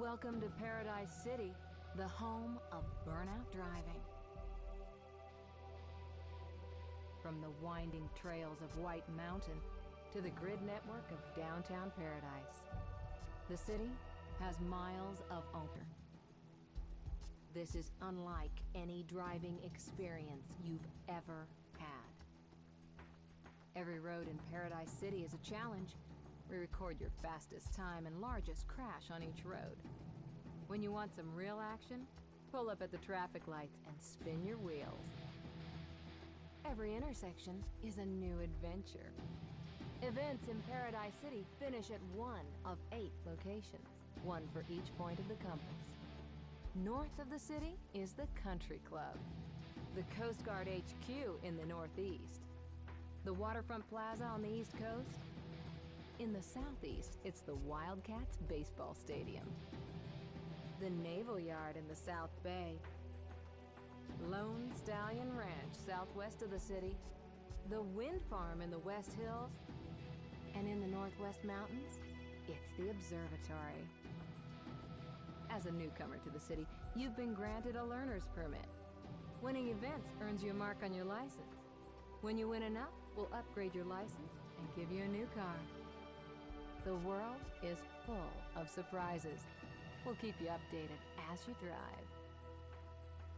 Welcome to Paradise City, the home of burnout driving. From the winding trails of White Mountain to the grid network of downtown Paradise, the city has miles of open. This is unlike any driving experience you've ever had. Every road in Paradise City is a challenge. We record your fastest time and largest crash on each road. When you want some real action, pull up at the traffic lights and spin your wheels. Every intersection is a new adventure. Events in Paradise City finish at one of eight locations, one for each point of the compass. North of the city is the Country Club, the Coast Guard HQ in the northeast, the Waterfront Plaza on the East Coast. In the southeast, it's the Wildcats Baseball Stadium, the Naval Yard in the South Bay, Lone Stallion Ranch southwest of the city, the Wind Farm in the West Hills, and in the Northwest Mountains, it's the Observatory. As a newcomer to the city, you've been granted a learner's permit. Winning events earns you a mark on your license. When you win enough, we'll upgrade your license and give you a new car. The world is full of surprises. We'll keep you updated as you drive.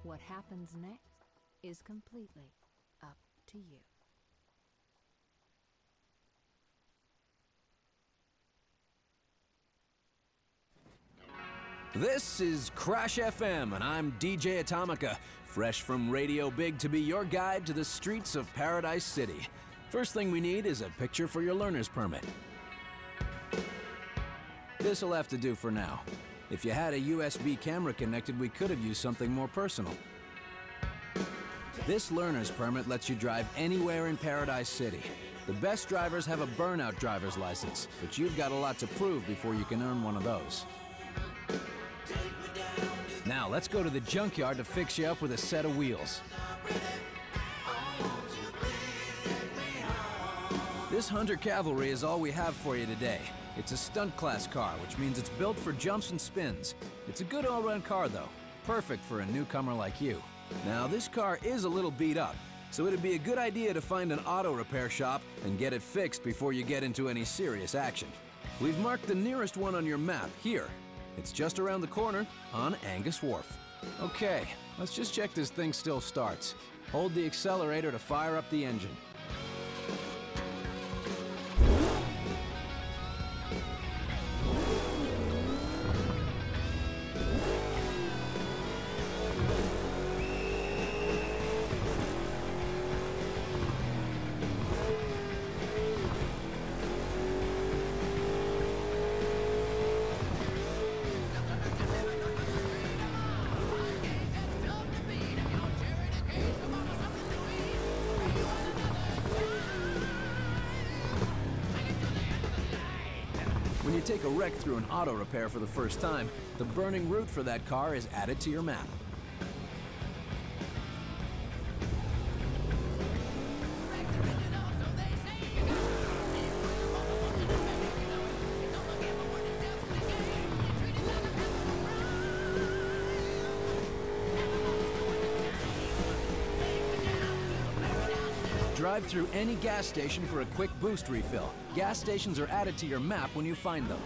What happens next is completely up to you. This is Crash FM, and I'm DJ Atomika, fresh from Radio Big to be your guide to the streets of Paradise City. First thing we need is a picture for your learner's permit. This'll have to do for now. If you had a USB camera connected, we could have used something more personal. This learner's permit lets you drive anywhere in Paradise City. The best drivers have a burnout driver's license, but you've got a lot to prove before you can earn one of those. Now, let's go to the junkyard to fix you up with a set of wheels. This Hunter Cavalry is all we have for you today. It's a stunt class car, which means it's built for jumps and spins. It's a good all-round car, though. Perfect for a newcomer like you. Now, this car is a little beat up, so it'd be a good idea to find an auto repair shop and get it fixed before you get into any serious action. We've marked the nearest one on your map here. It's just around the corner on Angus Wharf. Okay, let's just check this thing still starts. Hold the accelerator to fire up the engine. Take a wreck through an auto repair for the first time, the burning route for that car is added to your map. Drive through any gas station for a quick boost refill. Gas stations are added to your map when you find them.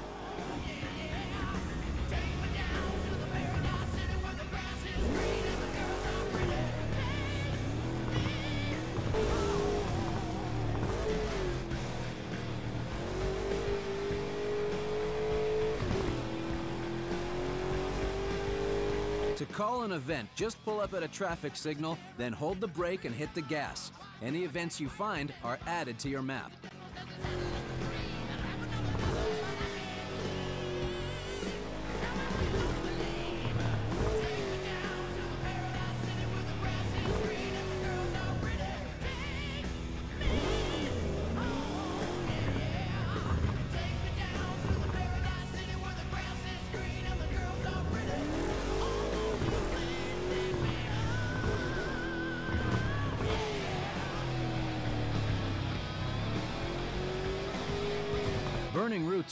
To call an event, just pull up at a traffic signal, then hold the brake and hit the gas. Any events you find are added to your map.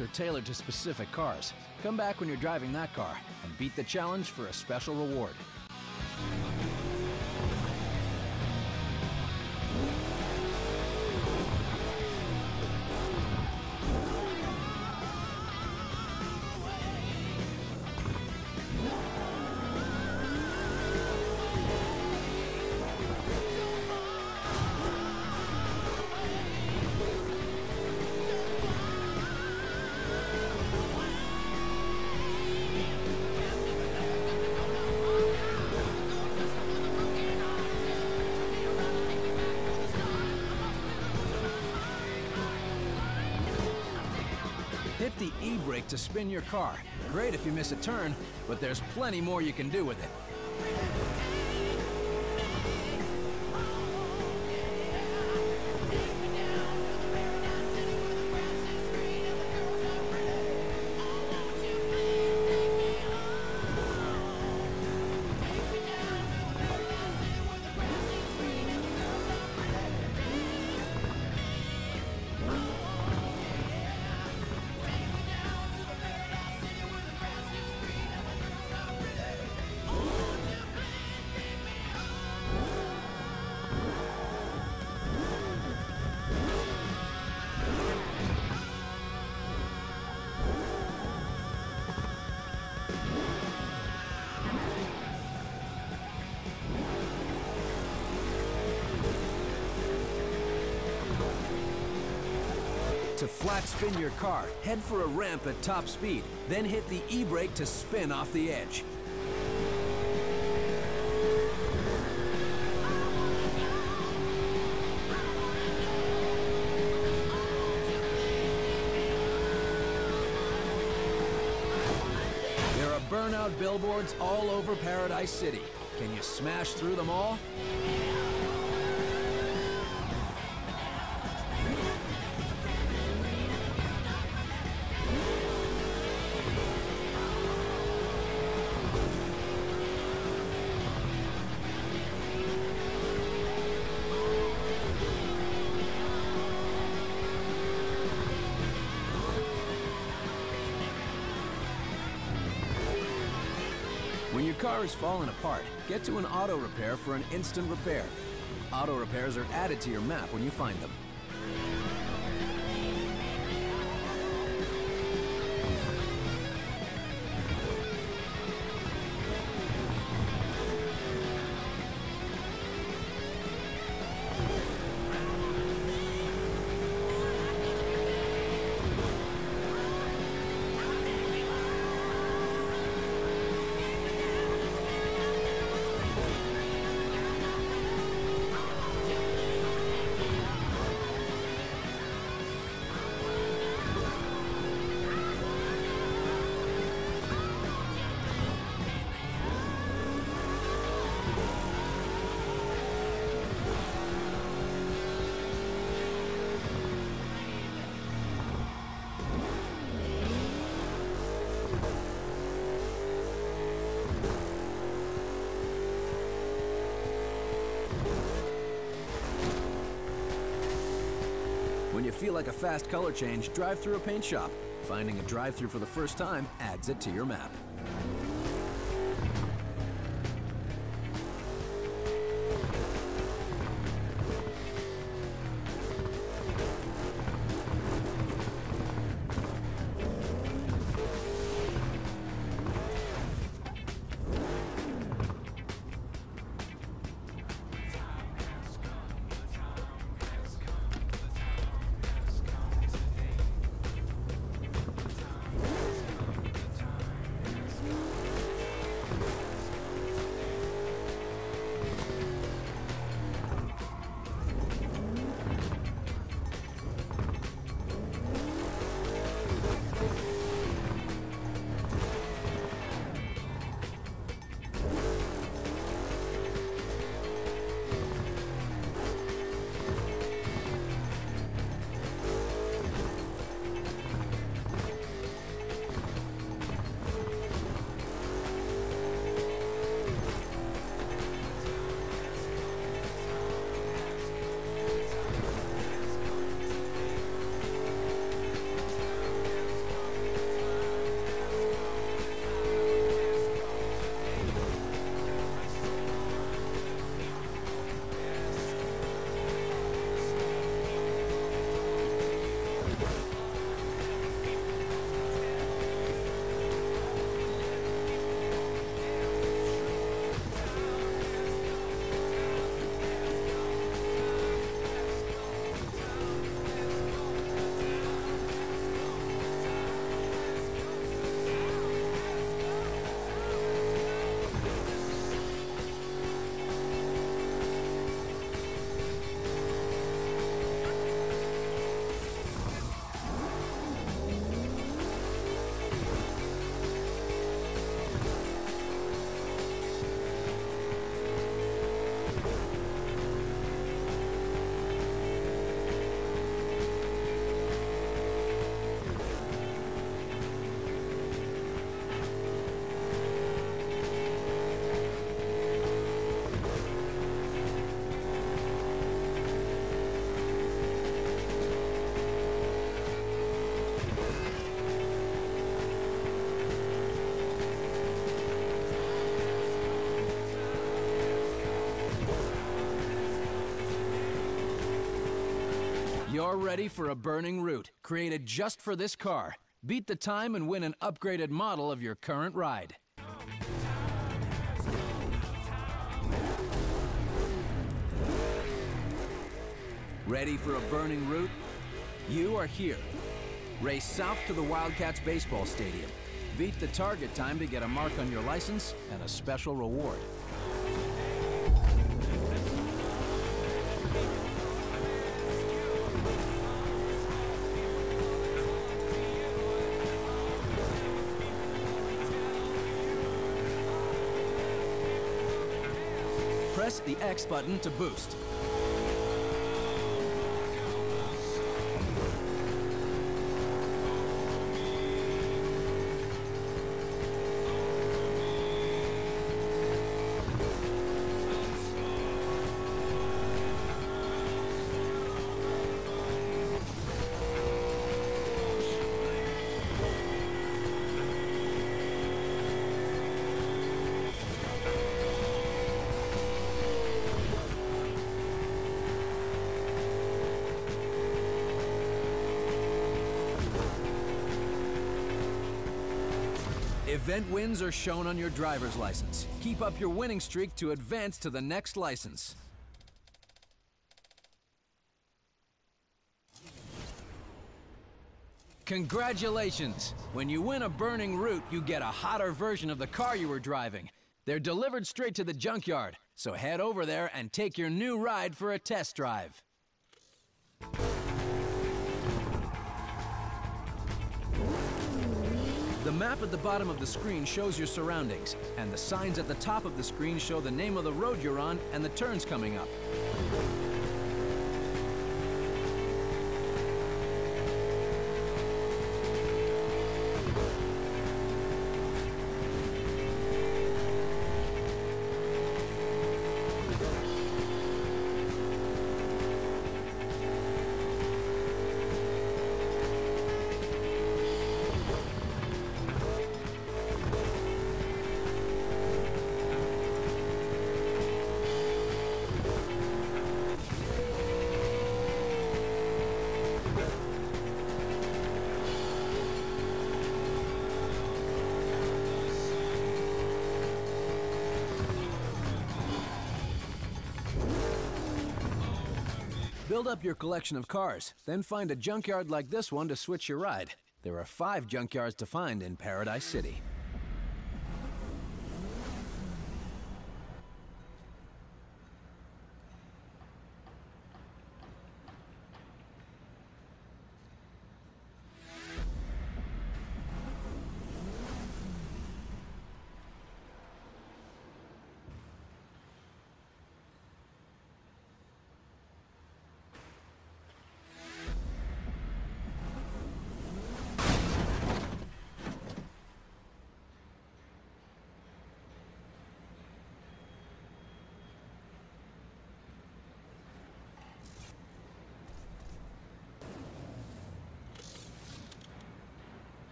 Are tailored to specific cars. Come back when you're driving that car and beat the challenge for a special reward. E-brake to spin your car. Great if you miss a turn, but there's plenty more you can do with it. To flat spin your car, head for a ramp at top speed, then hit the e-brake to spin off the edge. There are burnout billboards all over Paradise City. Can you smash through them all? Car is falling apart, get to an auto repair for an instant repair. Auto repairs are added to your map when you find them. Like a fast color change, drive through a paint shop. Finding a drive-through for the first time adds it to your map. You're ready for a burning route, created just for this car. Beat the time and win an upgraded model of your current ride. Ready for a burning route? You are here. Race south to the Wildcats baseball stadium. Beat the target time to get a mark on your license and a special reward. The X button to boost. Event wins are shown on your driver's license. Keep up your winning streak to advance to the next license. Congratulations! When you win a burning route, you get a hotter version of the car you were driving. They're delivered straight to the junkyard, so head over there and take your new ride for a test drive. Map at the bottom of the screen shows your surroundings, and the signs at the top of the screen show the name of the road you're on and the turns coming up. Build up your collection of cars, then find a junkyard like this one to switch your ride. There are five junkyards to find in Paradise City.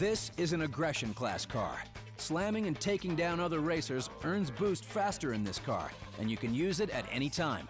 This is an aggression class car. Slamming and taking down other racers earns boost faster in this car, and you can use it at any time.